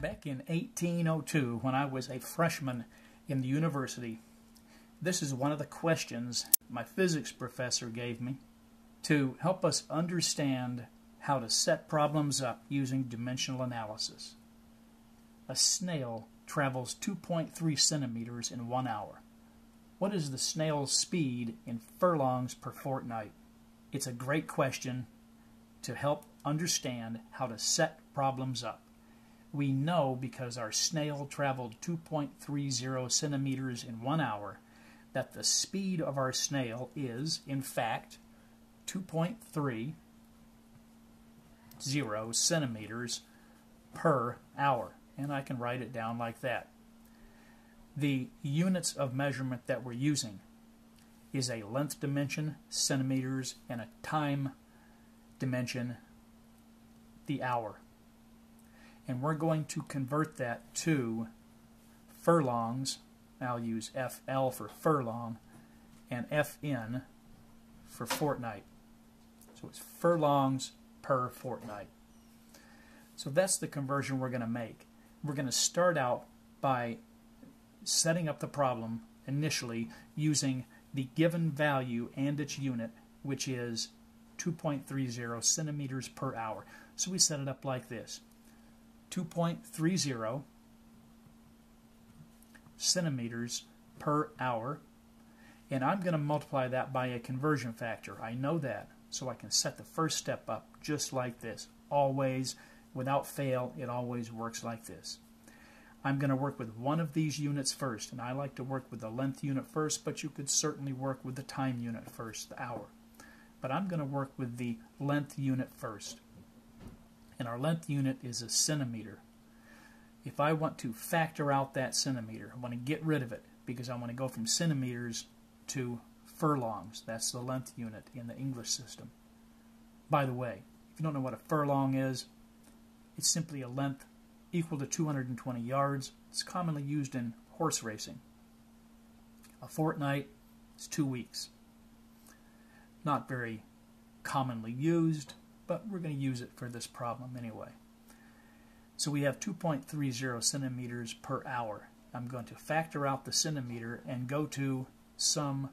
Back in 1802, when I was a freshman in the university, this is one of the questions my physics professor gave me to help us understand how to set problems up using dimensional analysis. A snail travels 2.3 centimeters in one hour. What is the snail's speed in furlongs per fortnight? It's a great question to help understand how to set problems up. We know because our snail traveled 2.30 centimeters in one hour that the speed of our snail is, in fact, 2.30 centimeters per hour. And I can write it down like that. The units of measurement that we're using is a length dimension, centimeters, and a time dimension, the hour and we're going to convert that to furlongs. I'll use FL for furlong and FN for fortnight. So it's furlongs per fortnight. So that's the conversion we're going to make. We're going to start out by setting up the problem initially using the given value and its unit, which is 2.30 centimeters per hour. So we set it up like this. 2.30 centimeters per hour. And I'm going to multiply that by a conversion factor. I know that, so I can set the first step up just like this. Always, without fail, it always works like this. I'm going to work with one of these units first, and I like to work with the length unit first, but you could certainly work with the time unit first, the hour. But I'm going to work with the length unit first and our length unit is a centimeter. If I want to factor out that centimeter, I want to get rid of it because I want to go from centimeters to furlongs. That's the length unit in the English system. By the way, if you don't know what a furlong is, it's simply a length equal to 220 yards. It's commonly used in horse racing. A fortnight is two weeks. Not very commonly used, but we're going to use it for this problem anyway. So we have 2.30 centimeters per hour. I'm going to factor out the centimeter and go to some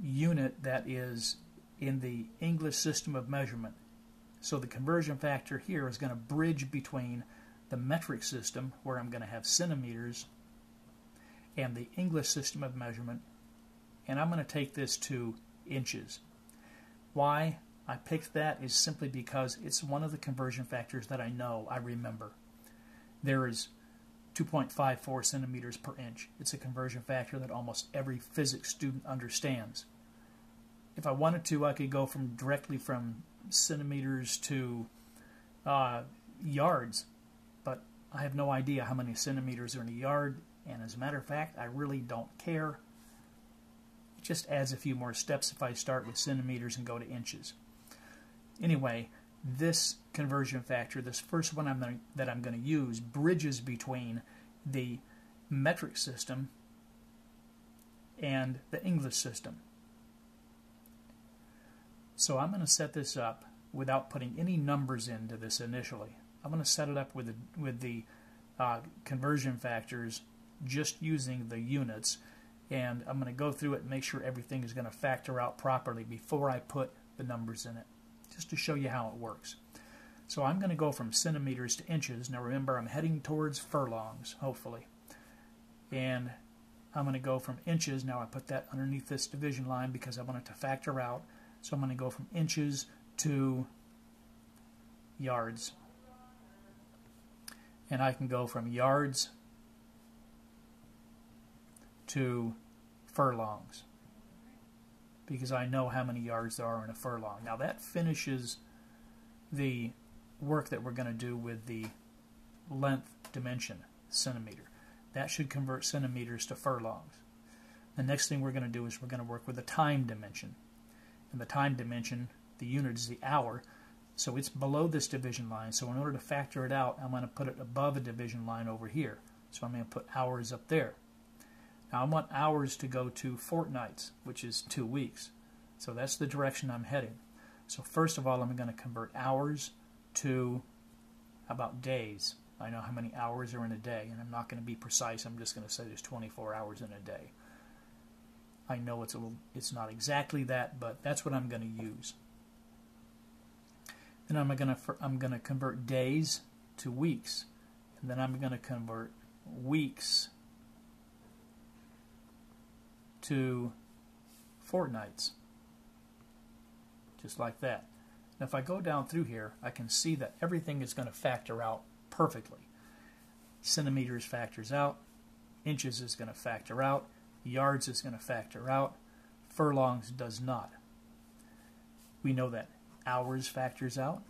unit that is in the English system of measurement. So the conversion factor here is going to bridge between the metric system, where I'm going to have centimeters, and the English system of measurement, and I'm going to take this to inches. Why? I picked that is simply because it's one of the conversion factors that I know, I remember. There is 2.54 centimeters per inch. It's a conversion factor that almost every physics student understands. If I wanted to, I could go from directly from centimeters to uh, yards, but I have no idea how many centimeters are in a yard, and as a matter of fact, I really don't care. It just adds a few more steps if I start with centimeters and go to inches. Anyway, this conversion factor, this first one I'm gonna, that I'm going to use, bridges between the metric system and the English system. So I'm going to set this up without putting any numbers into this initially. I'm going to set it up with the, with the uh, conversion factors just using the units and I'm going to go through it and make sure everything is going to factor out properly before I put the numbers in it just to show you how it works. So I'm going to go from centimeters to inches. Now remember, I'm heading towards furlongs, hopefully. And I'm going to go from inches. Now I put that underneath this division line because I want it to factor out. So I'm going to go from inches to yards. And I can go from yards to furlongs because I know how many yards there are in a furlong. Now that finishes the work that we're going to do with the length dimension, centimeter. That should convert centimeters to furlongs. The next thing we're going to do is we're going to work with the time dimension. And the time dimension, the unit is the hour, so it's below this division line. So in order to factor it out, I'm going to put it above a division line over here. So I'm going to put hours up there. Now I want hours to go to fortnights, which is two weeks. So that's the direction I'm heading. So first of all, I'm going to convert hours to about days. I know how many hours are in a day, and I'm not going to be precise. I'm just going to say there's 24 hours in a day. I know it's a little, it's not exactly that, but that's what I'm going to use. Then I'm going to I'm going to convert days to weeks, and then I'm going to convert weeks to fortnights, just like that. Now, if I go down through here, I can see that everything is going to factor out perfectly. Centimeters factors out, inches is going to factor out, yards is going to factor out, furlongs does not. We know that hours factors out,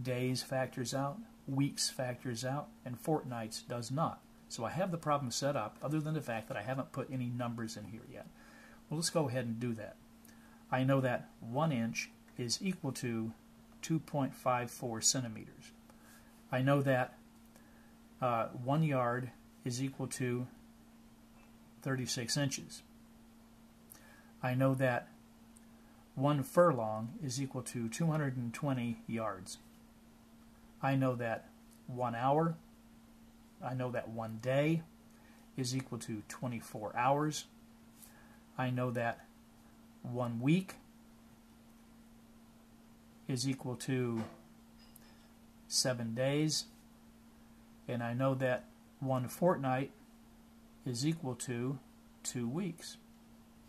days factors out, weeks factors out, and fortnights does not. So I have the problem set up, other than the fact that I haven't put any numbers in here yet. Well, let's go ahead and do that. I know that 1 inch is equal to 2.54 centimeters. I know that uh, 1 yard is equal to 36 inches. I know that 1 furlong is equal to 220 yards. I know that 1 hour, I know that 1 day is equal to 24 hours. I know that 1 week is equal to 7 days. And I know that 1 fortnight is equal to 2 weeks.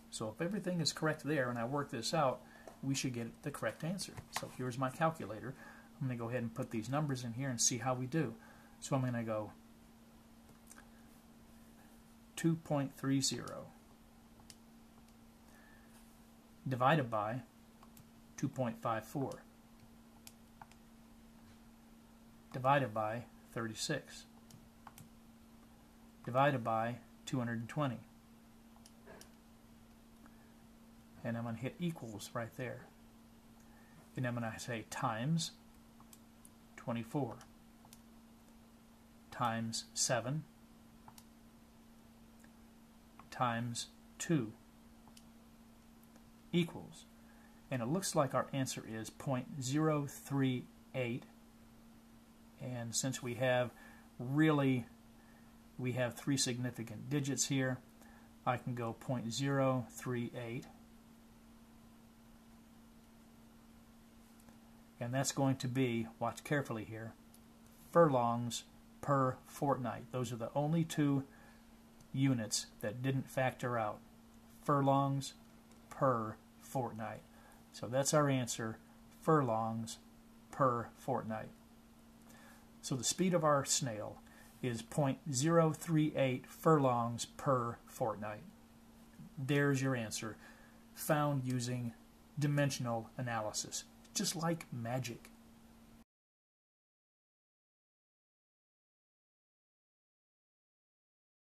So if everything is correct there and I work this out, we should get the correct answer. So here's my calculator. I'm going to go ahead and put these numbers in here and see how we do. So I'm going to go 2.30 divided by 2.54 divided by 36 divided by 220 and I'm going to hit equals right there. And I'm going to say times 24 times 7 times 2 equals and it looks like our answer is 0.038 and since we have really we have three significant digits here I can go 0.038 and that's going to be, watch carefully here, furlongs per fortnight. Those are the only two units that didn't factor out. Furlongs per fortnight. So that's our answer, furlongs per fortnight. So the speed of our snail is 0.038 furlongs per fortnight. There's your answer, found using dimensional analysis just like magic.